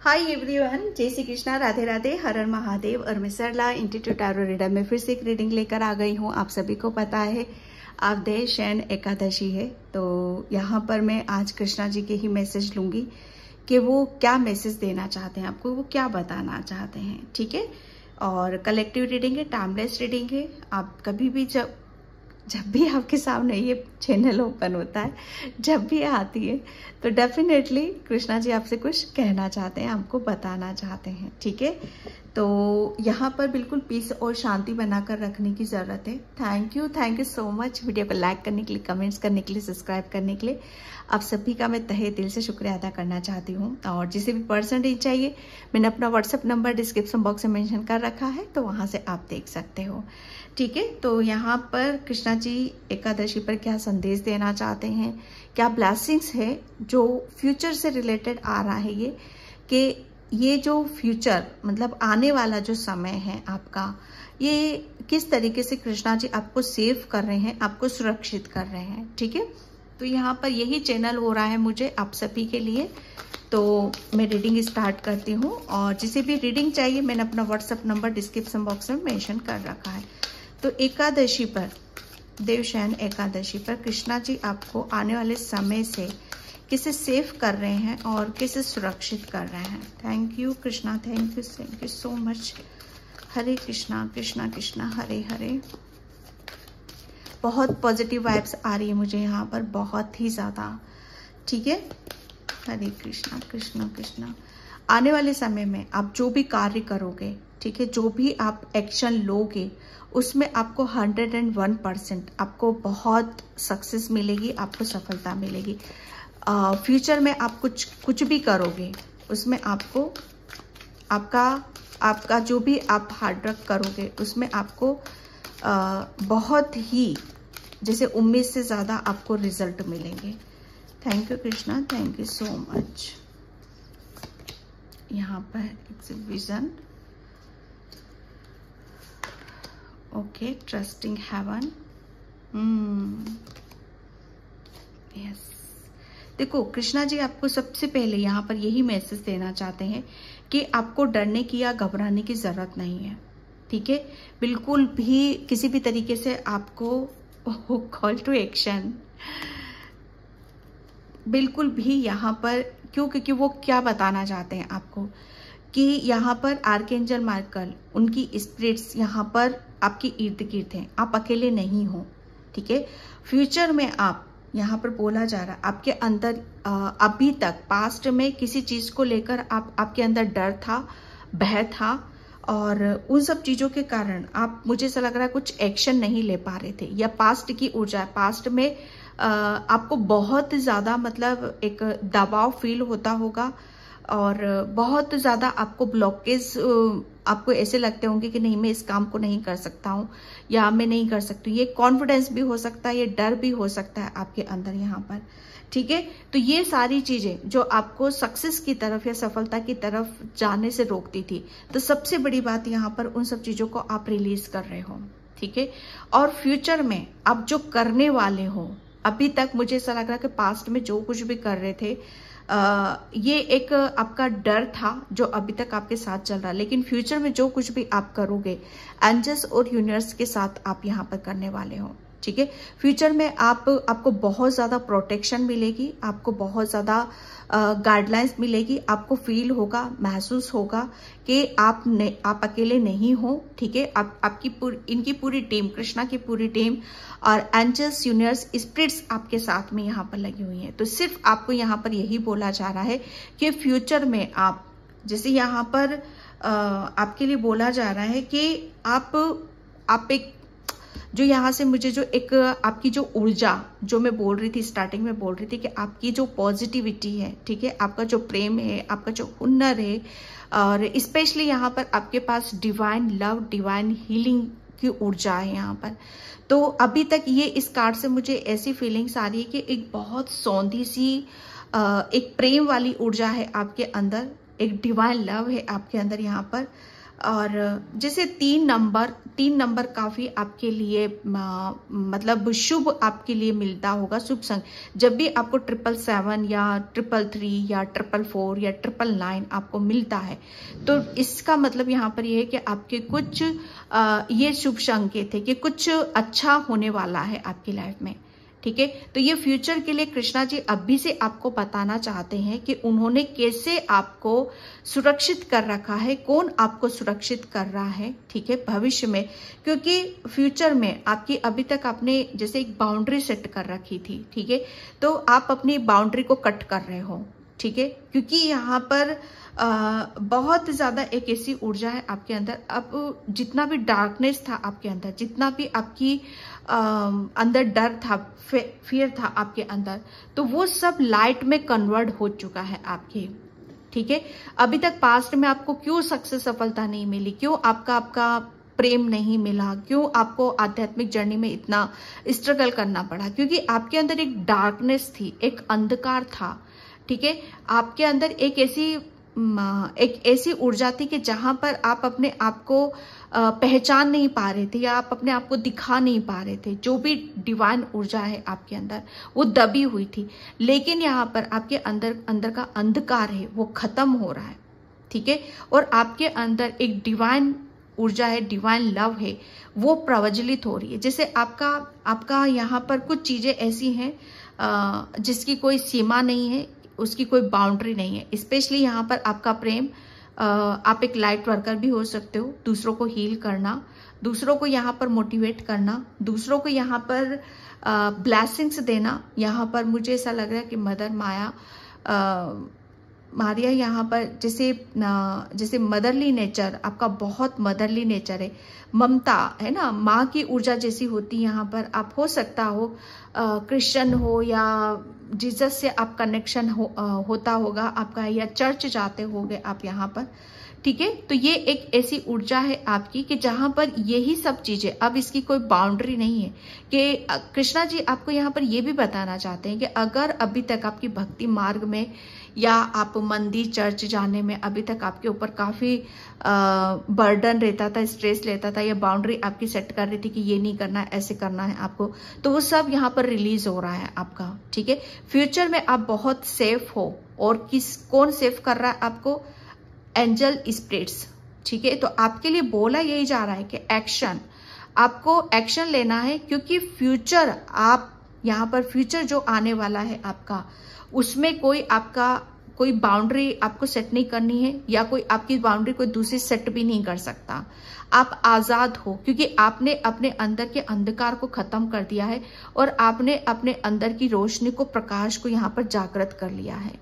Hi everyone जय श्री कृष्णा, राधे राधे हर हर महादेव और मैं सरला इंस्टीट्यूट आरो रीडर में फिर से एक रीडिंग लेकर आ गई हूँ। आप सभी को पता है आप दे शैन एकादशी है। तो यहाँ पर मैं आज कृष्णा जी के ही मैसेज लूँगी कि वो क्या मैसेज देना चाहते हैं आपको, वो क्या बताना चाहते हैं, ठीक है? और कलेक्टिव रीडिंग है टाइमलेस रीडिंग है। आप कभी भी जब जब भी आपके सामने ये चैनल ओपन होता है, जब भी आती है तो डेफिनेटली कृष्णा जी आपसे कुछ कहना चाहते हैं, आपको बताना चाहते हैं, ठीक है? तो यहाँ पर बिल्कुल पीस और शांति बनाकर रखने की ज़रूरत है। Thank you thank you so much video को लाइक करने के लिए कमेंट्स करने के लिए सब्सक्राइब करने के लिए, आप सभी का मैं तहे दिल से शुक्रिया अदा करना चाहती हूँ। और जिसे भी परसेंटेज चाहिए, मैंने अपना व्हाट्सअप नंबर डिस्क्रिप्शन बॉक्स में मैंशन कर रखा है तो वहाँ से आप देख सकते हो। ठीक है? तो यहाँ पर कृष्णा जी एकादशी पर क्या संदेश देना चाहते हैं? क्या ब्लैसिंग्स है जो फ्यूचर से रिलेटेड आ रहा है ये? कि ये जो फ्यूचर मतलब आने वाला जो समय है आपका, ये किस तरीके से कृष्णा जी आपको सेव कर रहे हैं, आपको सुरक्षित कर रहे हैं? ठीक है? तो यहाँ पर यही चैनल हो रहा है मुझे आप सभी के लिए। तो मैं रीडिंग स्टार्ट करती हूँ और जिसे भी रीडिंग चाहिए, मैंने अपना व्हाट्सअप नंबर डिस्क्रिप्शन बॉक्स में मेंशन कर रखा है। तो एकादशी पर, देवशयन एकादशी पर कृष्णा जी आपको आने वाले समय से किसे सेफ़ कर रहे हैं और किसे सुरक्षित कर रहे हैं। Thank you Krishna thank you thank you so much Hare Krishna Krishna Krishna Hare Hare बहुत पॉजिटिव वाइब्स आ रही है मुझे यहाँ पर, बहुत ही ज़्यादा। ठीक है? हरे कृष्णा कृष्णा कृष्णा आने वाले समय में आप जो भी कार्य करोगे ठीक है? जो भी आप एक्शन लोगे उसमें आपको हंड्रेड एंड वन परसेंट आपको बहुत सक्सेस मिलेगी आपको सफलता मिलेगी। फ्यूचर में आप कुछ कुछ भी करोगे उसमें आपको आपका आपका जो भी आप हार्ड वर्क करोगे उसमें आपको आ, बहुत ही जैसे उम्मीद से ज़्यादा आपको रिज़ल्ट मिलेंगे। Thank you Krishna thank you so much यहाँ पर exhibition okay trusting heaven yes देखो, कृष्णा जी, आपको सबसे पहले यहाँ पर यही मैसेज देना चाहते हैं कि आपको डरने की या घबराने की ज़रूरत नहीं है, ठीक है? बिल्कुल भी किसी भी तरीके से आपको कॉल टू एक्शन बिल्कुल भी यहाँ पर, क्यों? क्योंकि वो क्या बताना चाहते हैं आपको कि यहाँ पर आर्केंजल मार्कल उनकी स्प्रिट्स यहाँ पर आपकी इर्द गिर्द हैं। आप अकेले नहीं हो, ठीक है? फ्यूचर में आप, यहाँ पर बोला जा रहा है, आपके अंदर अभी तक पास्ट में किसी चीज़ को लेकर आप, आपके अंदर डर था, भय था, और उन सब चीज़ों के कारण आप, मुझे ऐसा लग रहा है कुछ एक्शन नहीं ले पा रहे थे, या पास्ट की ऊर्जा पास्ट में आपको बहुत ज़्यादा मतलब एक दबाव फील होता होगा, और बहुत ज़्यादा आपको ब्लॉकेज आपको ऐसे लगते होंगे कि नहीं, मैं इस काम को नहीं कर सकता हूँ, या मैं नहीं कर सकती ये कॉन्फिडेंस भी हो सकता है, ये डर भी हो सकता है आपके अंदर यहाँ पर। ठीक है? तो ये सारी चीज़ें जो आपको सक्सेस की तरफ़ या सफलता की तरफ़ जाने से रोकती थी तो सबसे बड़ी बात यहाँ पर उन सब चीज़ों को आप रिलीज़ कर रहे हो। ठीक है? और फ्यूचर में आप जो करने वाले हो, अभी तक मुझे ऐसा लग रहा है कि पास्ट में जो कुछ भी कर रहे थे आ, ये एक आपका डर था जो अभी तक आपके साथ चल रहा है। लेकिन फ्यूचर में जो कुछ भी आप करोगे एंजल्स और यूनिवर्स के साथ आप यहाँ पर करने वाले हो। ठीक है? फ्यूचर में आप आपको बहुत ज़्यादा प्रोटेक्शन मिलेगी आपको बहुत ज़्यादा गाइडलाइंस मिलेगी आपको फील होगा महसूस होगा कि आप आप अकेले नहीं हो ठीक है? आप आपकी पूरी इनकी पूरी टीम कृष्णा की पूरी टीम और एंजल्स यूनियर्स स्प्रिट्स आपके साथ में यहाँ पर लगी हुई हैं। तो सिर्फ़ आपको यहाँ पर यही बोला जा रहा है कि फ्यूचर में आप जैसे यहाँ पर आ, आपके लिए बोला जा रहा है कि आप आप एक जो यहाँ से मुझे जो एक, आपकी जो ऊर्जा, जो मैं बोल रही थी स्टार्टिंग में बोल रही थी कि आपकी जो पॉजिटिविटी है, ठीक है, आपका जो प्रेम है, आपका जो हुनर है, और स्पेशली यहाँ पर आपके पास डिवाइन लव डिवाइन हीलिंग की ऊर्जा है यहाँ पर। तो अभी तक ये इस कार्ड से मुझे ऐसी फीलिंग्स आ रही है कि एक बहुत सौंधी सी एक प्रेम वाली ऊर्जा है आपके अंदर, एक डिवाइन लव है आपके अंदर यहाँ पर। और जैसे तीन नंबर तीन नंबर काफ़ी आपके लिए मतलब शुभ आपके लिए मिलता होगा, शुभ संग। जब भी आपको ट्रिपल सेवन या ट्रिपल थ्री या ट्रिपल फोर या ट्रिपल नाइन आपको मिलता है तो इसका मतलब यहाँ पर यह है कि आपके कुछ ये शुभ संकेत है कि कुछ अच्छा होने वाला है आपकी लाइफ में। ठीक है? तो ये फ्यूचर के लिए कृष्णा जी अभी से आपको बताना चाहते हैं कि उन्होंने कैसे आपको सुरक्षित कर रखा है कौन आपको सुरक्षित कर रहा है ठीक है भविष्य में? क्योंकि फ्यूचर में आपकी अभी तक आपने जैसे एक बाउंड्री सेट कर रखी थी ठीक है? तो आप अपनी बाउंड्री को कट कर रहे हो ठीक है? क्योंकि यहाँ पर आ, बहुत ज़्यादा एक ऐसी ऊर्जा है आपके अंदर। अब जितना भी डार्कनेस था आपके अंदर जितना भी आपकी अंदर डर था फियर था आपके अंदर तो वो सब लाइट में कन्वर्ट हो चुका है आपके, ठीक है? अभी तक पास्ट में आपको क्यों सक्सेस सफलता नहीं मिली? क्यों आपका आपका प्रेम नहीं मिला? क्यों आपको आध्यात्मिक जर्नी में इतना स्ट्रगल करना पड़ा? क्योंकि आपके अंदर एक डार्कनेस थी, एक अंधकार था, ठीक है? आपके अंदर एक ऐसी एक ऐसी ऊर्जा थी कि जहाँ पर आप अपने आप को पहचान नहीं पा रहे थे या आप अपने आप को दिखा नहीं पा रहे थे। जो भी डिवाइन ऊर्जा है आपके अंदर, वो दबी हुई थी। लेकिन यहाँ पर आपके अंदर अंदर का अंधकार है, वो खत्म हो रहा है, ठीक है? और आपके अंदर एक डिवाइन ऊर्जा है डिवाइन लव है, वो प्रवज्वलित हो रही है। जैसे आपका आपका यहाँ पर कुछ चीज़ें ऐसी हैं जिसकी कोई सीमा नहीं है उसकी कोई बाउंड्री नहीं है। स्पेशली यहाँ पर आपका प्रेम आप एक लाइट वर्कर भी हो सकते हो, दूसरों को हील करना, दूसरों को यहाँ पर मोटिवेट करना, दूसरों को यहाँ पर ब्लैसिंग्स देना। यहाँ पर मुझे ऐसा लग रहा है कि मदर माया मारिया यहाँ पर जैसे जैसे मदरली नेचर आपका बहुत मदरली नेचर है। ममता है ना? माँ की ऊर्जा जैसी होती यहाँ पर। आप हो सकता हो क्रिश्चियन हो या जीसस से आप कनेक्शन हो, आ, होता होगा आपका या चर्च जाते होगे आप यहाँ पर। ठीक है? तो ये एक ऐसी ऊर्जा है आपकी कि जहाँ पर यही सब चीज़ें अब इसकी कोई बाउंड्री नहीं है कि कृष्णा जी आपको यहाँ पर ये भी बताना चाहते हैं कि अगर अभी तक आपकी भक्ति मार्ग में या आप मंदिर चर्च जाने में अभी तक आपके ऊपर काफ़ी बर्डन रहता था स्ट्रेस लेता था, या बाउंड्री आपकी सेट कर रही थी कि ये नहीं करना है, ऐसे करना है आपको तो वो सब यहाँ पर रिलीज़ हो रहा है आपका, ठीक है? फ्यूचर में आप बहुत सेफ़ हो, और किस, कौन सेफ़ कर रहा है आपको? एंजल स्प्रिट्स ठीक है? तो आपके लिए बोला यही जा रहा है कि एक्शन आपको एक्शन लेना है, क्योंकि फ्यूचर आप यहाँ पर फ्यूचर जो आने वाला है आपका उसमें कोई आपका, कोई बाउंड्री आपको सेट नहीं करनी है या कोई आपकी बाउंड्री कोई दूसरी सेट भी नहीं कर सकता। आप आज़ाद हो, क्योंकि आपने अपने अंदर के अंधकार को खत्म कर दिया है और आपने अपने अंदर की रोशनी को, प्रकाश को यहाँ पर जागृत कर लिया है।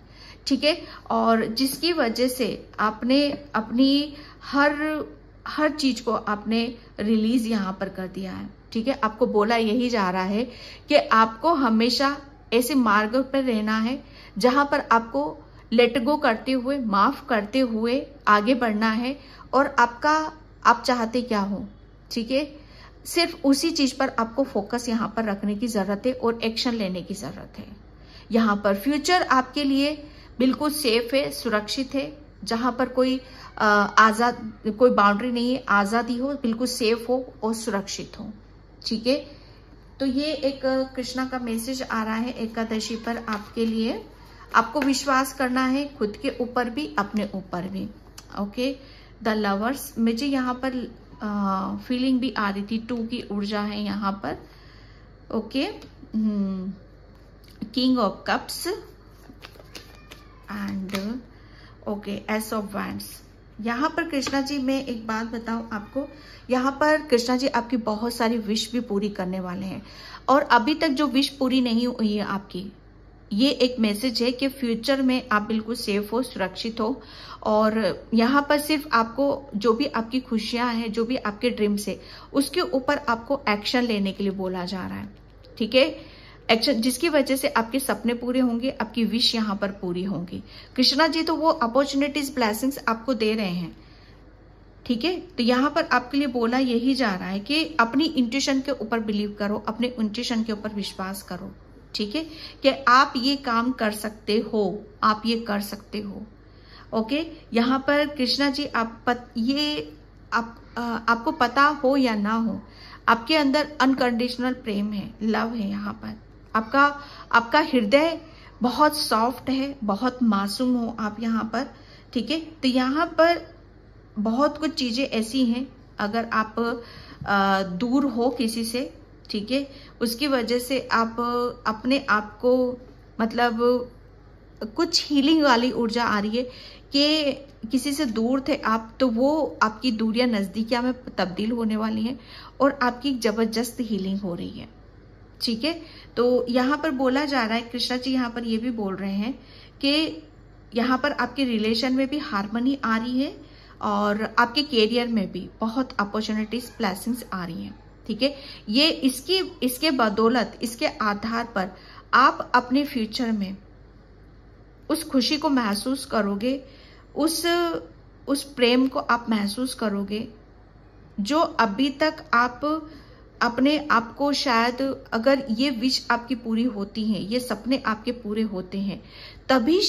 ठीक है? और जिसकी वजह से आपने अपनी हर हर चीज़ को आपने रिलीज़ यहाँ पर कर दिया है। ठीक है? आपको बोला यही जा रहा है कि आपको हमेशा ऐसे मार्ग पर रहना है, जहाँ पर आपको लेट गो करते हुए, माफ़ करते हुए आगे बढ़ना है, और आपका, आप चाहते क्या हो, ठीक है? सिर्फ़ उसी चीज़ पर आपको फोकस यहाँ पर रखने की ज़रूरत है और एक्शन लेने की ज़रूरत है। यहाँ पर फ्यूचर आपके लिए बिल्कुल सेफ़ है, सुरक्षित है, जहाँ पर कोई आज़ाद, कोई बाउंड्री नहीं है, आज़ादी हो, बिल्कुल सेफ़ हो और सुरक्षित हो, ठीक है? तो ये एक कृष्णा का मैसेज आ रहा है एकादशी पर आपके लिए। आपको विश्वास करना है खुद के ऊपर भी, अपने ऊपर भी। ओके द लवर्स मुझे यहाँ पर फीलिंग भी आ रही थी। टू की ऊर्जा है यहाँ पर। Okay king of cups and okay ace of wands यहाँ पर कृष्णा जी, मैं एक बात बताऊँ आपको। यहाँ पर कृष्णा जी, आपकी बहुत सारी विश भी पूरी करने वाले हैं। और अभी तक जो विश पूरी नहीं हुई है आपकी, ये एक मैसेज है कि फ्यूचर में आप बिल्कुल सेफ़ हो, सुरक्षित हो। और यहाँ पर सिर्फ़ आपको जो भी आपकी खुशियाँ हैं, जो भी आपके ड्रीम्स है, उसके ऊपर आपको एक्शन लेने के लिए बोला जा रहा है। ठीक है? एक्शन जिसकी वजह से आपके सपने पूरे होंगे आपकी विश यहाँ पर पूरी होंगी। कृष्णा जी तो वो अपॉर्चुनिटीज़ ब्लेसिंग्स आपको दे रहे हैं। ठीक है? तो यहाँ पर आपके लिए बोला यही जा रहा है कि अपनी इंट्यूशन के ऊपर बिलीव करो अपने इंट्यूशन के ऊपर विश्वास करो। ठीक है? कि आप ये काम कर सकते हो आप ये कर सकते हो। ओके यहाँ पर कृष्णा जी आप पत, ये आप आ, आपको पता हो या ना हो आपके अंदर अनकंडीशनल प्रेम है लव है यहाँ पर। आपका आपका हृदय बहुत सॉफ्ट है बहुत मासूम हो आप यहाँ पर ठीक है? तो यहाँ पर बहुत कुछ चीज़ें ऐसी हैं अगर आप आ, दूर हो किसी से ठीक है? उसकी वजह से आप अपने आप को मतलब कुछ हीलिंग वाली ऊर्जा आ रही है कि किसी से दूर थे आप तो वो आपकी दूरियाँ नजदीकिया में तब्दील होने वाली हैं और आपकी ज़बरदस्त हीलिंग हो रही है। ठीक है? तो यहाँ पर बोला जा रहा है, कृष्णा जी यहाँ पर ये भी बोल रहे हैं कि यहाँ पर आपके रिलेशन में भी हारमोनी आ रही है और आपके कैरियर में भी बहुत अपॉर्चुनिटीज़ ब्लेसिंग्स आ रही हैं, ठीक है? ये इसकी, इसके बदौलत, इसके आधार पर आप अपने फ्यूचर में उस खुशी को महसूस करोगे, उस उस प्रेम को आप महसूस करोगे, जो अभी तक आप अपने आप को शायद अगर ये विश आपकी पूरी होती है, ये सपने आपके पूरे होते हैं, तभी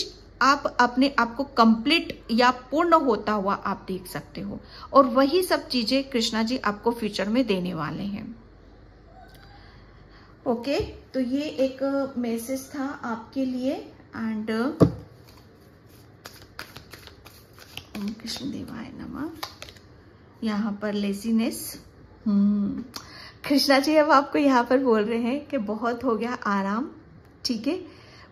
आप अपने आप को कंप्लीट या पूर्ण होता हुआ आप देख सकते हो। और वही सब चीज़ें कृष्णा जी आपको फ्यूचर में देने वाले हैं। ओके तो ये एक मैसेज था आपके लिए एंड कृष्ण देवाय नमा। यहाँ पर लेजीनेस हम्म। कृष्णा जी, अब आपको यहाँ पर बोल रहे हैं कि बहुत हो गया आराम, ठीक है?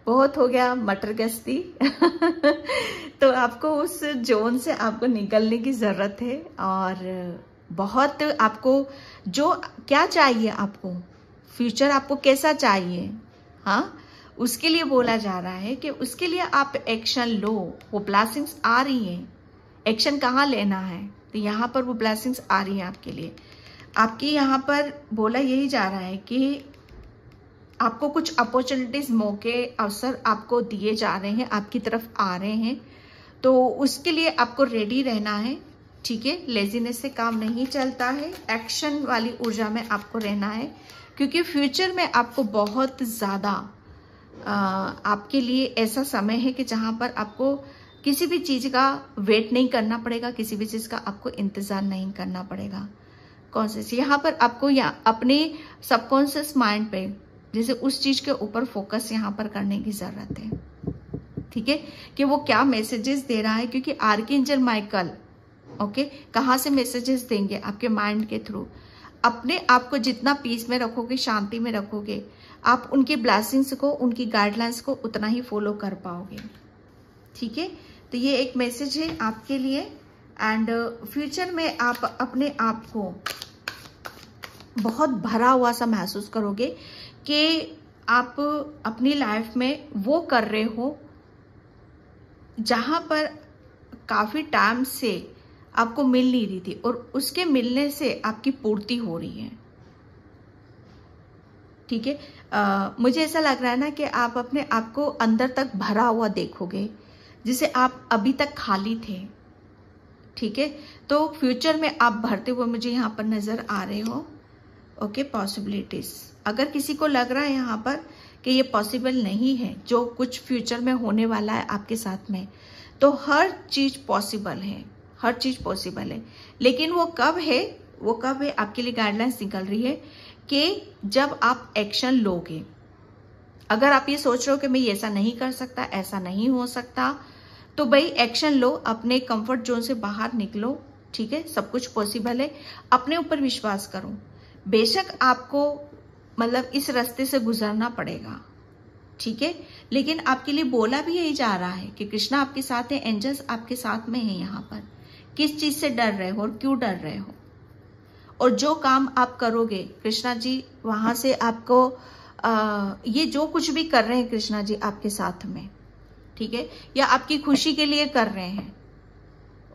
बहुत हो गया मटर गश्ती। तो आपको उस जोन से आपको निकलने की ज़रूरत है और बहुत आपको जो, क्या चाहिए आपको? फ्यूचर आपको कैसा चाहिए? हाँ? उसके लिए बोला जा रहा है कि उसके लिए आप एक्शन लो। वो ब्लैसिंग्स आ रही हैं। एक्शन कहाँ लेना है? तो यहाँ पर वो ब्लैसिंग्स आ रही हैं आपके लिए। आपके यहाँ पर बोला यही जा रहा है कि आपको कुछ अपॉर्चुनिटीज़ मौके, अवसर आपको दिए जा रहे हैं, आपकी तरफ़ आ रहे हैं तो उसके लिए आपको रेडी रहना है, ठीक है? लेजीनेस से काम नहीं चलता है एक्शन वाली ऊर्जा में आपको रहना है, क्योंकि फ्यूचर में आपको बहुत ज़्यादा आपके लिए ऐसा समय है कि जहाँ पर आपको किसी भी चीज़ का वेट नहीं करना पड़ेगा, किसी भी चीज़ का आपको इंतज़ार नहीं करना पड़ेगा। कॉन्सियस यहाँ पर आपको या अपने सबकॉन्शियस माइंड पे, जैसे उस चीज़ के ऊपर फोकस यहाँ पर करने की ज़रूरत है। ठीक है? कि वो क्या मैसेजेस दे रहा है? क्योंकि आर्किंजल माइकल ओके कहाँ से मैसेजेस देंगे आपके माइंड के थ्रू अपने आप को जितना पीस में रखोगे, शांति में रखोगे, आप उनकी ब्लैसिंग्स को, उनकी गाइडलाइंस को उतना ही फॉलो कर पाओगे। ठीक है? तो ये एक मैसेज है आपके लिए। एंड फ्यूचर में आप अपने आप को बहुत भरा हुआ सा महसूस करोगे कि आप अपनी लाइफ में वो कर रहे हो जहाँ पर काफ़ी टाइम से आपको मिल नहीं रही थी और उसके मिलने से आपकी पूर्ति हो रही है। ठीक है? मुझे ऐसा लग रहा है ना कि आप अपने आप को अंदर तक भरा हुआ देखोगे, जिसे आप अभी तक खाली थे। ठीक है? तो फ्यूचर में आप भरते हुए मुझे यहाँ पर नज़र आ रहे हो। ओके पॉसिबिलिटीज अगर किसी को लग रहा है यहाँ पर कि ये पॉसिबल नहीं है, जो कुछ फ्यूचर में होने वाला है आपके साथ में तो हर चीज़ पॉसिबल है, हर चीज़ पॉसिबल है। लेकिन वो कब है? वो कब है? आपके लिए गाइडलाइंस निकल रही है कि जब आप एक्शन लोगे। अगर आप ये सोच रहे हो कि मैं ऐसा नहीं कर सकता, ऐसा नहीं हो सकता तो भाई एक्शन लो, अपने कंफर्ट जोन से बाहर निकलो, ठीक है? सब कुछ पॉसिबल है। अपने ऊपर विश्वास करो। बेशक आपको मतलब इस रास्ते से गुजरना पड़ेगा। ठीक है? लेकिन आपके लिए बोला भी यही जा रहा है कि कृष्णा आपके साथ है एंजल्स आपके साथ में है यहाँ पर। किस चीज़ से डर रहे हो और क्यों डर रहे हो? और जो काम आप करोगे कृष्णा जी वहाँ से आपको आ, ये जो कुछ भी कर रहे हैं कृष्णा जी आपके साथ में ठीक है? या आपकी खुशी के लिए कर रहे हैं?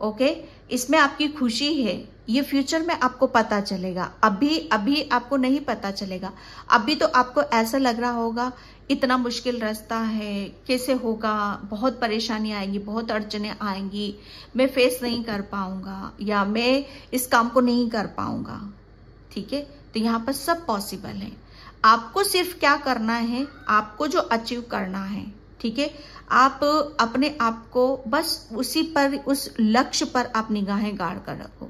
ओके? इसमें आपकी खुशी है। ये फ्यूचर में आपको पता चलेगा। अभी अभी आपको नहीं पता चलेगा। अभी तो आपको ऐसा लग रहा होगा, इतना मुश्किल रास्ता है, कैसे होगा? बहुत परेशानी आएगी, बहुत अड़चने आएँगी। मैं फेस नहीं कर पाऊँगा, या मैं इस काम को नहीं कर पाऊँगा। ठीक है? तो यहाँ पर सब पॉसिबल है। आपको सिर्फ़ क्या करना है? आपको जो अचीव करना है। ठीक है? आप अपने आप को बस उसी पर, उस लक्ष्य पर आप निगाहें गाड़ कर रखो।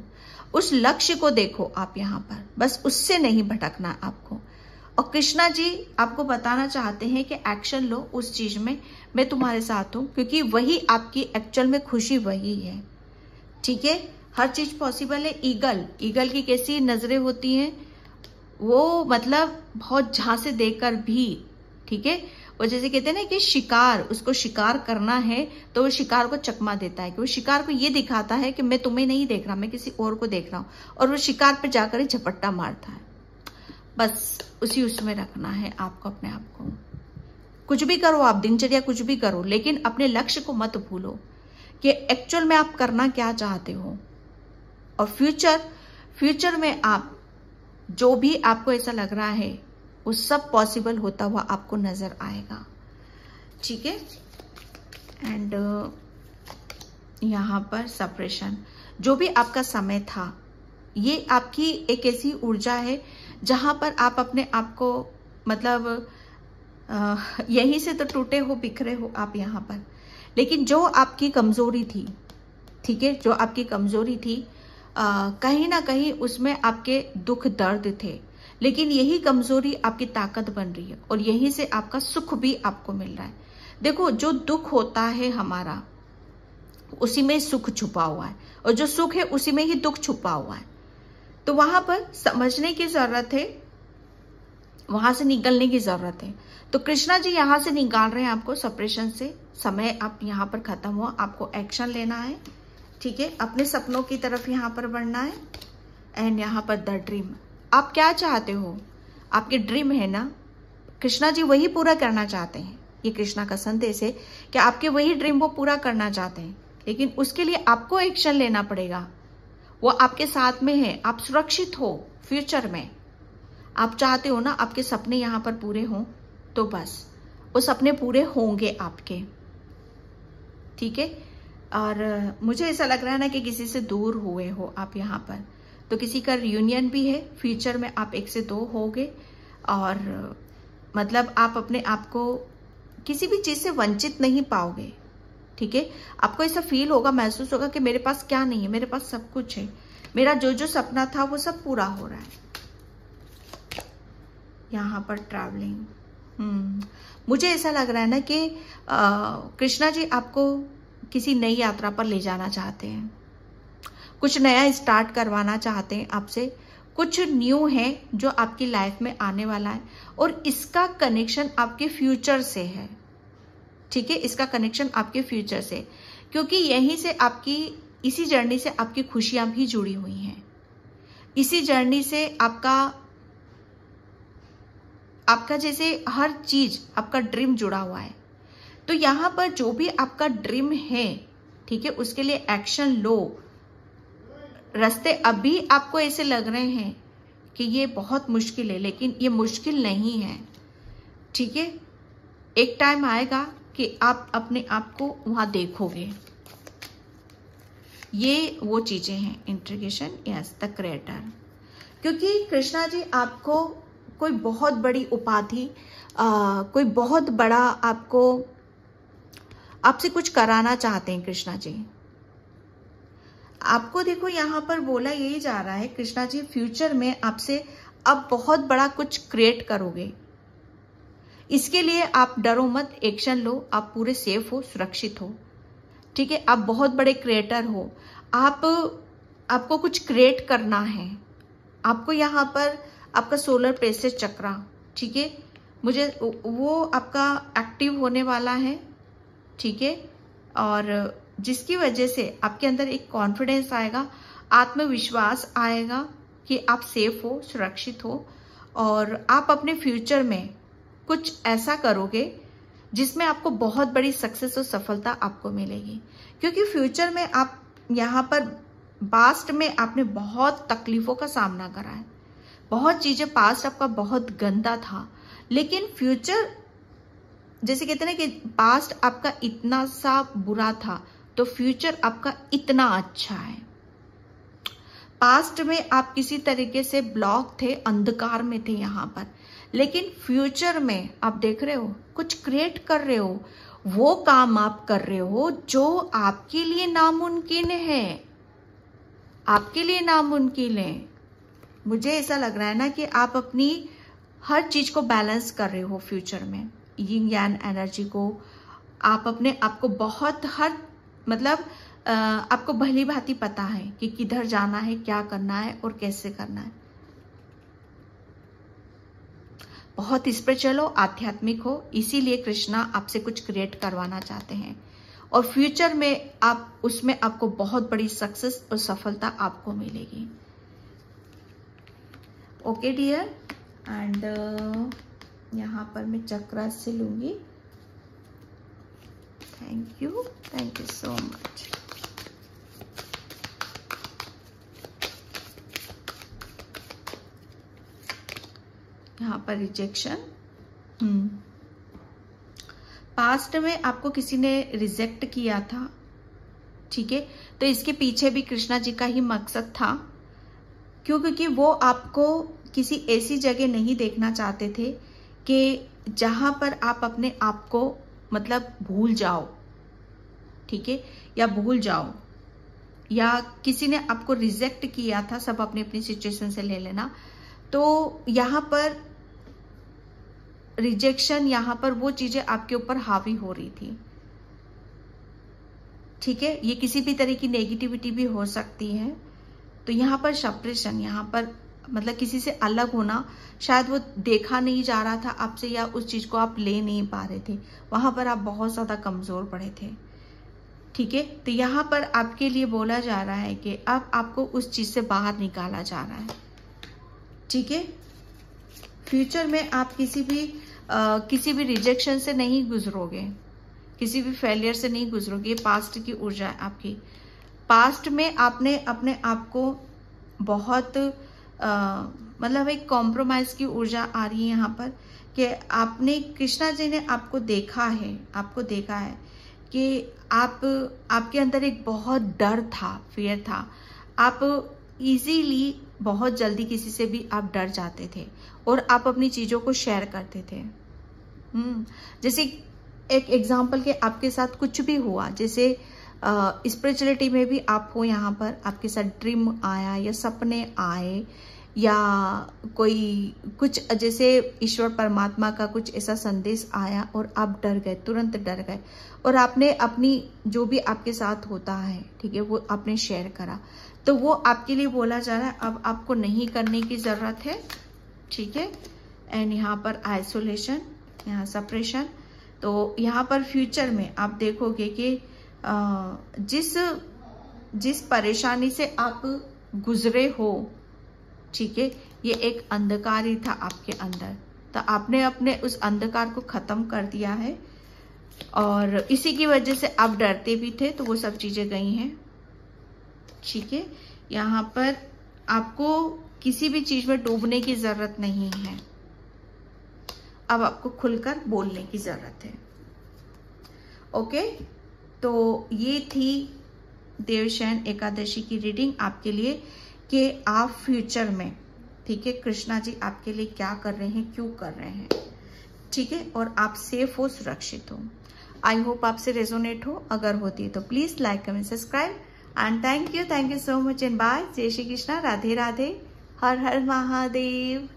उस लक्ष्य को देखो आप यहाँ पर। बस उससे नहीं भटकना आपको। और कृष्णा जी, आपको बताना चाहते हैं कि एक्शन लो उस चीज़ में। मैं तुम्हारे साथ हूँ, क्योंकि वही आपकी एक्चुअल में खुशी वही है। ठीक है? हर चीज़ पॉसिबल है। ईगल ईगल की कैसी नज़रें होती हैं? वो मतलब बहुत झांसे देकर भी, ठीक है? वो जैसे कहते हैं ना कि शिकार, उसको शिकार करना है तो वो शिकार को चकमा देता है कि वो शिकार को ये दिखाता है कि मैं तुम्हें नहीं देख रहा, मैं किसी और को देख रहा हूँ। और वो शिकार पर जाकर ही झपट्टा मारता है। बस उसी उसमें रखना है आपको, अपने आप को। कुछ भी करो आप, दिनचर्या कुछ भी करो, लेकिन अपने लक्ष्य को मत भूलो कि एक्चुअल में आप करना क्या चाहते हो। और फ्यूचर फ्यूचर में आप, जो भी आपको ऐसा लग रहा है वो सब पॉसिबल होता हुआ आपको नज़र आएगा। ठीक है? एंड यहाँ पर सप्रेशन जो भी आपका समय था ये आपकी एक ऐसी ऊर्जा है जहाँ पर आप अपने आप को मतलब यहीं से तो टूटे हो बिखरे हो आप यहाँ पर। लेकिन जो आपकी कमज़ोरी थी ठीक है? जो आपकी कमज़ोरी थी आ, कहीं ना कहीं उसमें आपके दुख दर्द थे। लेकिन यही कमज़ोरी आपकी ताकत बन रही है और यहीं से आपका सुख भी आपको मिल रहा है। देखो, जो दुख होता है हमारा, उसी में सुख छुपा हुआ है और जो सुख है, उसी में ही दुख छुपा हुआ है। तो वहाँ पर समझने की ज़रूरत है, वहाँ से निकलने की ज़रूरत है। तो कृष्णा जी यहाँ से निकाल रहे हैं आपको सपरेशन से। समय आप यहाँ पर खत्म हुआ, आपको एक्शन लेना है, ठीक है? अपने सपनों की तरफ़ यहाँ पर बढ़ना है। एंड यहाँ पर द ड्रीम आप क्या चाहते हो? आपके ड्रीम है ना? कृष्णा जी वही पूरा करना चाहते हैं। ये कृष्णा का संदेश है कि आपके वही ड्रीम वो पूरा करना चाहते हैं। लेकिन उसके लिए आपको एक्शन लेना पड़ेगा। वो आपके साथ में है। आप सुरक्षित हो फ्यूचर में। आप चाहते हो ना आपके सपने यहाँ पर पूरे हों? तो बस। वो सपने पूरे होंगे आपके। ठीक है? और, मुझे ऐसा लग रहा है ना कि किसी से दूर हुए हो आप यहाँ पर। तो किसी का रियूनियन भी है फ्यूचर में आप एक से दो होगे और मतलब आप अपने आप को किसी भी चीज़ से वंचित नहीं पाओगे, ठीक है? आपको ऐसा फील होगा, महसूस होगा कि मेरे पास क्या नहीं है, मेरे पास सब कुछ है। मेरा जो जो सपना था, वो सब पूरा हो रहा है। यहाँ पर ट्रैवलिंग हम्म। मुझे ऐसा लग रहा है ना कि कृष्णा जी आपको किसी नई यात्रा पर ले जाना चाहते हैं। कुछ नया स्टार्ट करवाना चाहते हैं आपसे। कुछ न्यू है जो आपकी लाइफ में आने वाला है और इसका कनेक्शन आपके फ्यूचर से है। ठीक है? इसका कनेक्शन आपके फ्यूचर से। क्योंकि यहीं से आपकी, इसी जर्नी से आपकी खुशियाँ भी जुड़ी हुई हैं। इसी जर्नी से आपका आपका जैसे हर चीज़, आपका ड्रीम जुड़ा हुआ है। तो यहाँ पर जो भी आपका ड्रीम है, ठीक है, उसके लिए एक्शन लो। रास्ते अभी आपको ऐसे लग रहे हैं कि ये बहुत मुश्किल है, लेकिन ये मुश्किल नहीं है। ठीक है? एक टाइम आएगा कि आप अपने आप को वहाँ देखोगे। ये वो चीज़ें हैं इंट्रीगेशन यस द क्रिएटर क्योंकि कृष्णा जी आपको कोई बहुत बड़ी उपाधि कोई बहुत बड़ा आपको, आपसे कुछ कराना चाहते हैं कृष्णा जी। आपको देखो, यहाँ पर बोला यही जा रहा है, कृष्णा जी फ्यूचर में आपसे अब बहुत बड़ा कुछ क्रिएट करोगे। इसके लिए आप डरो मत एक्शन लो, आप पूरे सेफ़ हो, सुरक्षित हो। ठीक है, आप बहुत बड़े क्रिएटर हो। आप, आपको कुछ क्रिएट करना है। आपको यहाँ पर आपका सोलर प्लेसेस चक्रा। ठीक है, मुझे वो आपका एक्टिव होने वाला है। ठीक है, और जिसकी वजह से आपके अंदर एक कॉन्फिडेंस आएगा, आत्मविश्वास आएगा कि आप सेफ़ हो, सुरक्षित हो, और आप अपने फ्यूचर में कुछ ऐसा करोगे जिसमें आपको बहुत बड़ी सक्सेस और सफलता आपको मिलेगी। क्योंकि फ्यूचर में आप, यहाँ पर पास्ट में आपने बहुत तकलीफों का सामना करा है। बहुत चीज़ें पास्ट आपका बहुत गंदा था, लेकिन फ्यूचर जैसे कहते हैं ना कि पास्ट आपका इतना सा बुरा था तो फ्यूचर आपका इतना अच्छा है। पास्ट में आप किसी तरीके से ब्लॉक थे, अंधकार में थे यहाँ पर। लेकिन फ्यूचर में आप देख रहे हो, कुछ क्रिएट कर रहे हो, वो काम आप कर रहे हो जो आपके लिए नामुमकिन है। आपके लिए नामुमकिन है। मुझे ऐसा लग रहा है ना कि आप अपनी हर चीज़ को बैलेंस कर रहे हो फ्यूचर में। यिंग यान एनर्जी को आप अपने आप को बहुत हर मतलब आपको भली भांति पता है कि किधर जाना है, क्या करना है और कैसे करना है। बहुत इस पर चलो, आध्यात्मिक हो, इसीलिए कृष्णा आपसे कुछ क्रिएट करवाना चाहते हैं। और फ्यूचर में आप, उसमें आपको बहुत बड़ी सक्सेस और सफलता आपको मिलेगी। ओके डियर एंड यहाँ पर मैं चक्र से लूँगी। Thank you thank you so much यहाँ पर रिजेक्शन पास्ट में आपको किसी ने रिजेक्ट किया था, ठीक है? तो इसके पीछे भी कृष्णा जी का ही मकसद था, क्यों? क्योंकि वो आपको किसी ऐसी जगह नहीं देखना चाहते थे कि जहाँ पर आप अपने आप को मतलब भूल जाओ, ठीक है? या भूल जाओ, या किसी ने आपको रिजेक्ट किया था, सब अपनी अपनी सिचुएशन से ले लेना तो यहाँ पर रिजेक्शन यहाँ पर वो चीज़ें आपके ऊपर हावी हो रही थी। ठीक है? ये किसी भी तरह की नेगेटिविटी भी हो सकती है। तो यहाँ पर सप्रेशन यहाँ पर मतलब किसी से अलग होना शायद वो देखा नहीं जा रहा था आपसे या उस चीज़ को आप ले नहीं पा रहे थे। वहाँ पर आप बहुत ज़्यादा कमज़ोर पड़े थे। ठीक है? तो यहाँ पर आपके लिए बोला जा रहा है कि अब आपको उस चीज़ से बाहर निकाला जा रहा है। ठीक है? फ्यूचर में आप किसी भी आ, किसी भी रिजेक्शन से नहीं गुजरोगे। किसी भी फेलियर से नहीं गुजरोगे। पास्ट की ऊर्जा आपकी। पास्ट में आपने अपने आप को बहुत मतलब एक कॉम्प्रोमाइज की ऊर्जा आ रही है यहाँ पर कि आपने, कृष्णा जी ने आपको देखा है, आपको देखा है कि आप, आपके अंदर एक बहुत डर था फियर था। आप इजीली बहुत जल्दी किसी से भी आप डर जाते थे और आप अपनी चीज़ों को शेयर करते थे। हम्म जैसे एक एग्ज़ाम्पल के आपके साथ कुछ भी हुआ, जैसे स्पिरिचुअलिटी में भी आपको यहाँ पर आपके साथ ड्रीम आया या सपने आए या कोई कुछ, जैसे ईश्वर परमात्मा का कुछ ऐसा संदेश आया और आप डर गए, तुरंत डर गए। और आपने अपनी जो भी आपके साथ होता है, ठीक है, वो आपने शेयर करा। तो वो आपके लिए बोला जा रहा है, अब आपको नहीं करने की ज़रूरत है, ठीक है? एंड यहाँ पर आइसोलेशन यहाँ सप्रेशन तो यहाँ पर फ्यूचर में आप देखोगे कि जिस जिस परेशानी से आप गुजरे हो, ठीक है, ये एक अंधकार ही था आपके अंदर। तो आपने अपने उस अंधकार को खत्म कर दिया है और इसी की वजह से आप डरते भी थे तो वो सब चीज़ें गई हैं। ठीक है, यहाँ पर आपको किसी भी चीज़ में डूबने की ज़रूरत नहीं है। अब आपको खुलकर बोलने की ज़रूरत है। ओके? तो ये थी देवशयन एकादशी की रीडिंग आपके लिए कि आप फ्यूचर में। ठीक है, कृष्णा जी आपके लिए क्या कर रहे हैं, क्यों कर रहे हैं? ठीक है, और आप सेफ़ हो, सुरक्षित हो। आई होप आपसे रेजोनेट हो। अगर होती है तो please like comment subscribe and thank you thank you so much and bye जय श्री कृष्णा, राधे राधे। हर हर महादेव।